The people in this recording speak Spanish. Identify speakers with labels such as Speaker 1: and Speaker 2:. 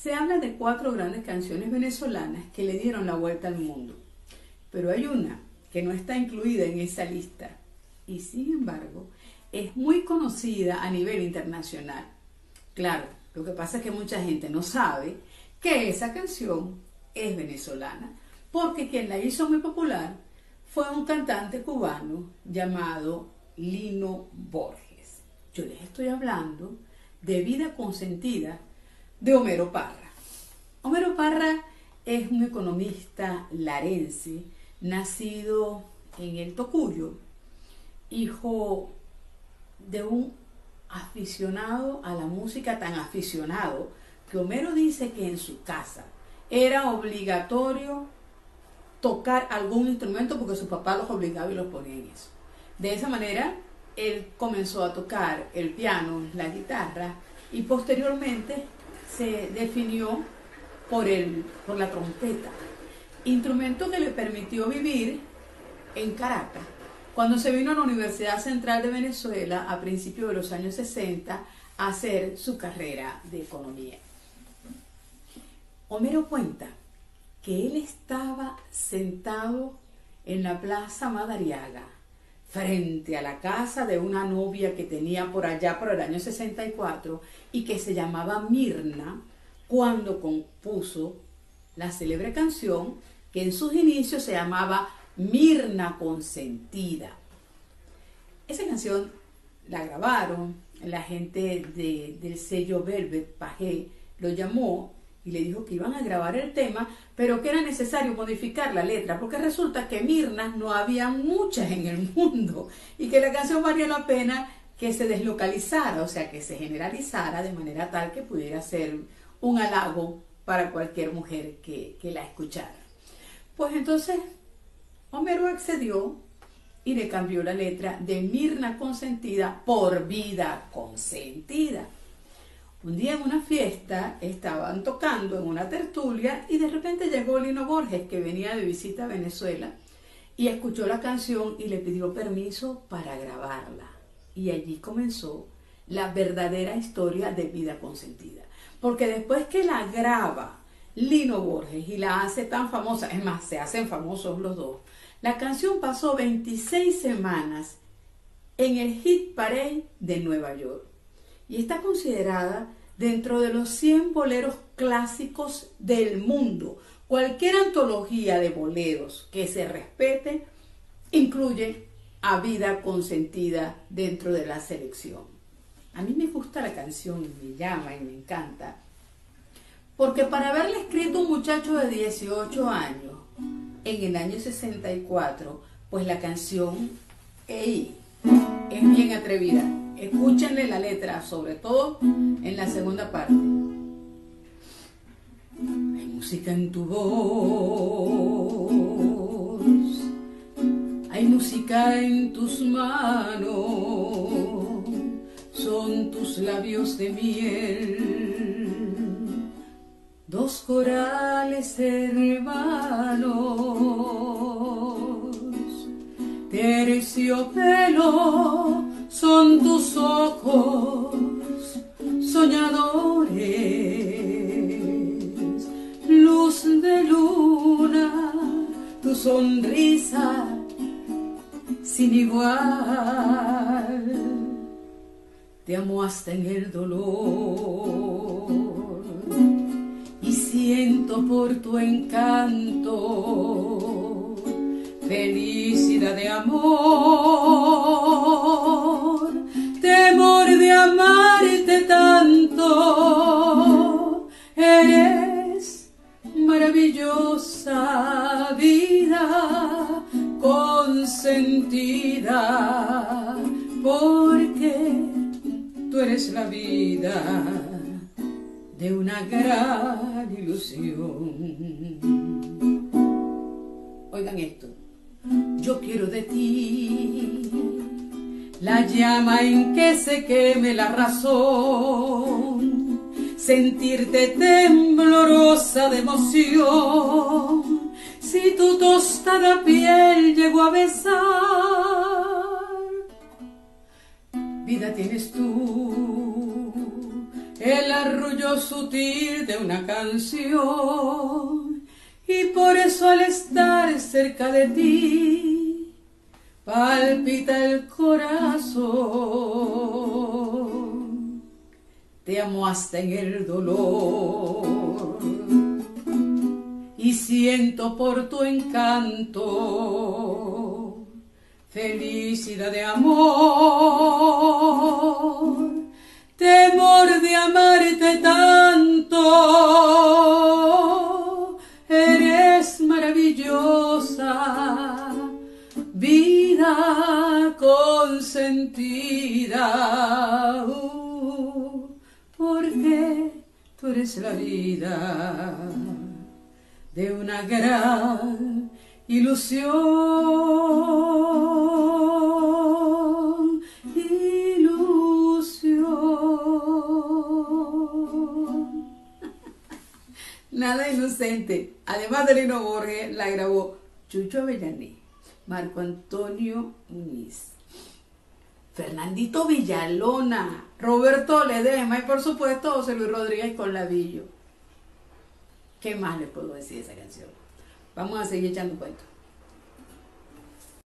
Speaker 1: Se habla de cuatro grandes canciones venezolanas que le dieron la vuelta al mundo, pero hay una que no está incluida en esa lista y sin embargo es muy conocida a nivel internacional. Claro, lo que pasa es que mucha gente no sabe que esa canción es venezolana, porque quien la hizo muy popular fue un cantante cubano llamado Lino Borges. Yo les estoy hablando de Vida Consentida de Homero Parra. Homero Parra es un economista larense, nacido en el Tocuyo, hijo de un aficionado a la música, tan aficionado que Homero dice que en su casa era obligatorio tocar algún instrumento porque su papá los obligaba y los ponía en eso. De esa manera, él comenzó a tocar el piano, la guitarra y posteriormente se definió por, el, por la trompeta, instrumento que le permitió vivir en Caracas. Cuando se vino a la Universidad Central de Venezuela a principios de los años 60 a hacer su carrera de economía. Homero cuenta que él estaba sentado en la Plaza Madariaga, frente a la casa de una novia que tenía por allá por el año 64 y que se llamaba Mirna, cuando compuso la célebre canción que en sus inicios se llamaba Mirna Consentida. Esa canción la grabaron, la gente del sello Velvet Pajé lo llamó y le dijo que iban a grabar el tema, pero que era necesario modificar la letra, porque resulta que Mirna no había muchas en el mundo y que la canción valía la pena que se deslocalizara, o sea, que se generalizara de manera tal que pudiera ser un halago para cualquier mujer que, que la escuchara. Pues entonces Homero accedió y le cambió la letra de Mirna consentida por vida consentida. Un día en una fiesta estaban tocando en una tertulia y de repente llegó Lino Borges, que venía de visita a Venezuela, y escuchó la canción y le pidió permiso para grabarla. Y allí comenzó la verdadera historia de Vida Consentida. Porque después que la graba Lino Borges y la hace tan famosa, es más, se hacen famosos los dos, la canción pasó 26 semanas en el Hit Parade de Nueva York y está considerada dentro de los 100 boleros clásicos del mundo. Cualquier antología de boleros que se respete incluye a Vida Consentida dentro de la selección. A mí me gusta la canción, me llama y me encanta, porque para haberla escrito un muchacho de 18 años en el año 64, pues la canción es bien atrevida. Escúchenle la letra, sobre todo en la segunda parte. Hay música en tu voz, hay música en tus manos, son tus labios de miel, dos corales hermanos, terciopelo son tus ojos soñadores, luz de luna, tu sonrisa sin igual. Te amo hasta en el dolor y siento por tu encanto felicidad de amor, amarte tanto, eres maravillosa vida consentida, porque tú eres la vida de una gran ilusión. Oigan esto yo quiero de ti. La llama en que se queme la razón, sentirte temblorosa de emoción, si tu tostada piel llegó a besar. Vida tienes tú. El arrullo sutil de una canción. Y por eso al estar cerca de ti palpita el corazón. Te amo hasta en el dolor. Y siento por tu encanto. Felicidad de amor, temor de amarte tanto, porque tú eres la vida de una gran ilusión, ilusión. Nada inocente. Además de Lino Borges, la grabó Chucho Avellaní, Marco Antonio Muñiz, Fernandito Villalona, Roberto Ledesma y por supuesto José Luis Rodríguez con Lavillo. ¿Qué más le puedo decir de esa canción? Vamos a seguir echando cuentos.